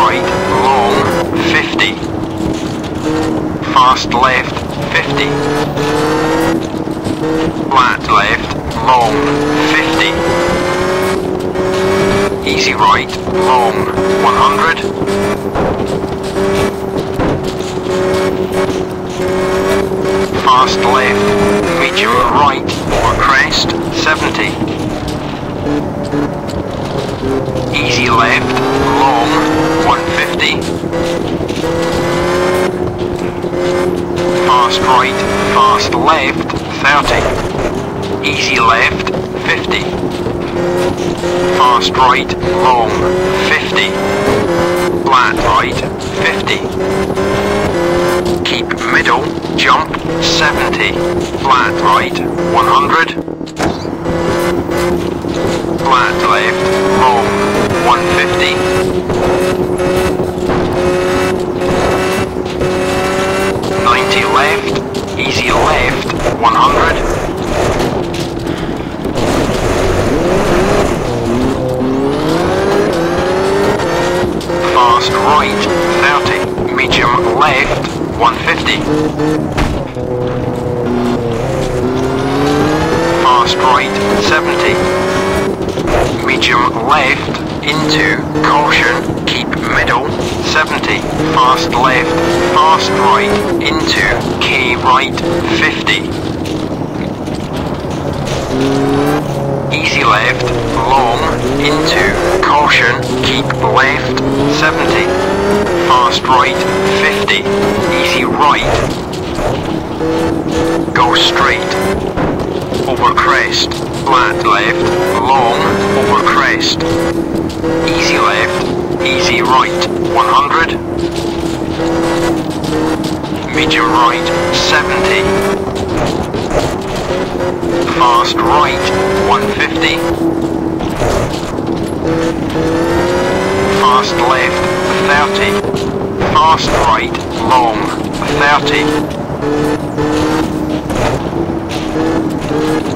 right, long, 50. Fast left, 50. Flat left, long, 50. Easy right, long, 100. Fast left, medium right or crest, 70. Easy left, long, 150. Fast right, fast left, 30. Easy left, 50. Fast right, long, 50. Flat right, 50. Keep middle, jump, 70. Flat right, 100. Flat left, long, 150. 90 left, easy left, 100. Fast right, 30. Medium left, 150. Fast right, 70. Medium left, into, caution, keep middle, 70. Fast left, fast right, into, K right, 50. Easy left, long, into, caution, keep left, 70. Fast right, 50. Easy right. Go straight. Over crest, flat left, long, over crest. Easy left, easy right, 100. Medium right, 70. Fast right, 150. Fast left, 30. Fast right, long, 30.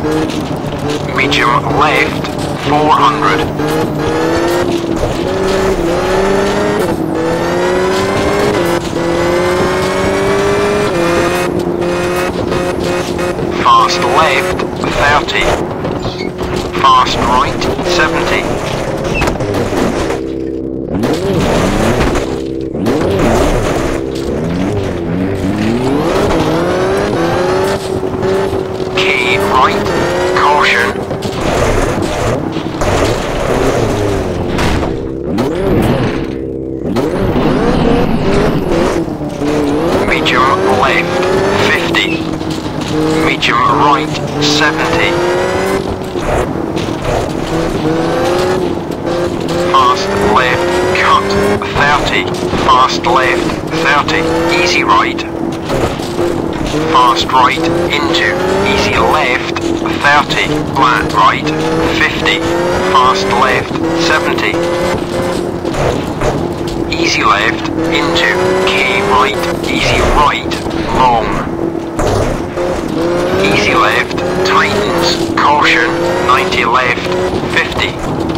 Medium left, 400. Fast left, 30. Fast right, 70. 20, fast left, 30, easy right, fast right, into, easy left, 30, flat right, 50, fast left, 70, easy left, into, K right, easy right, long, easy left, tightens, caution, 90 left, 50,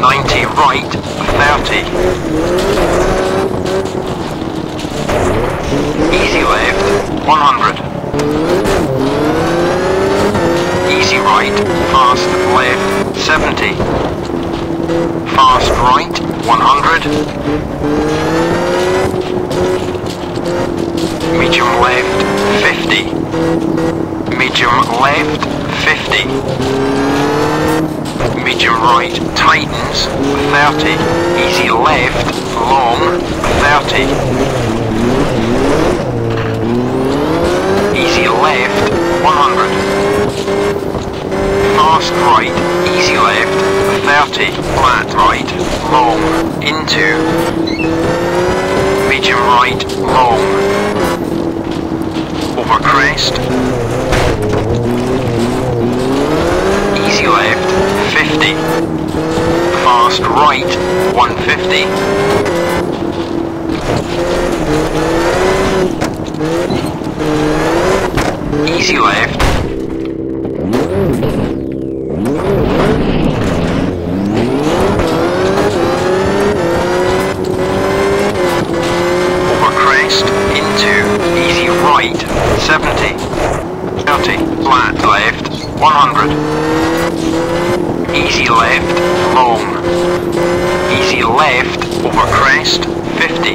90 right, 30. Easy left, 100. Easy right, fast left, 70. Fast right, 100. Medium left, 50. Medium left, 50. Medium right, tightens, 30. Easy left, long, 30. Easy left, 100. Fast right, easy left, 30. Flat right, long, into. Medium right, long. Over crest. 150. Easy left. Over crest, into, easy right, 70. 30, flat left, 100. Easy left, long. Easy left, over crest, 50.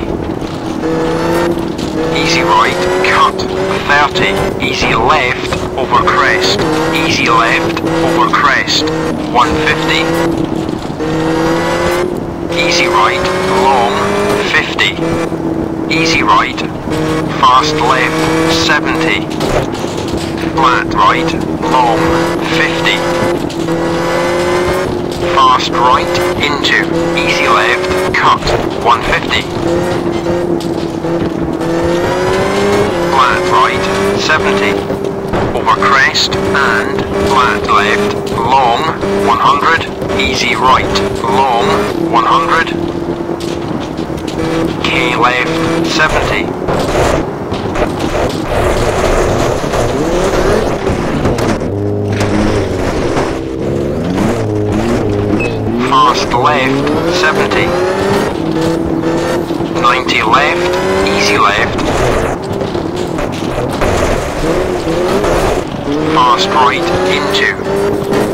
Easy right, cut, 30. Easy left, over crest. Easy left, over crest, 150. Easy right, long, 50. Easy right, fast left, 70. Flat right, long, 50. Fast right, into, easy left, cut, 150. Flat right, 70 over crest and flat left, long 100, easy right, long 100, K left 70. Fast right into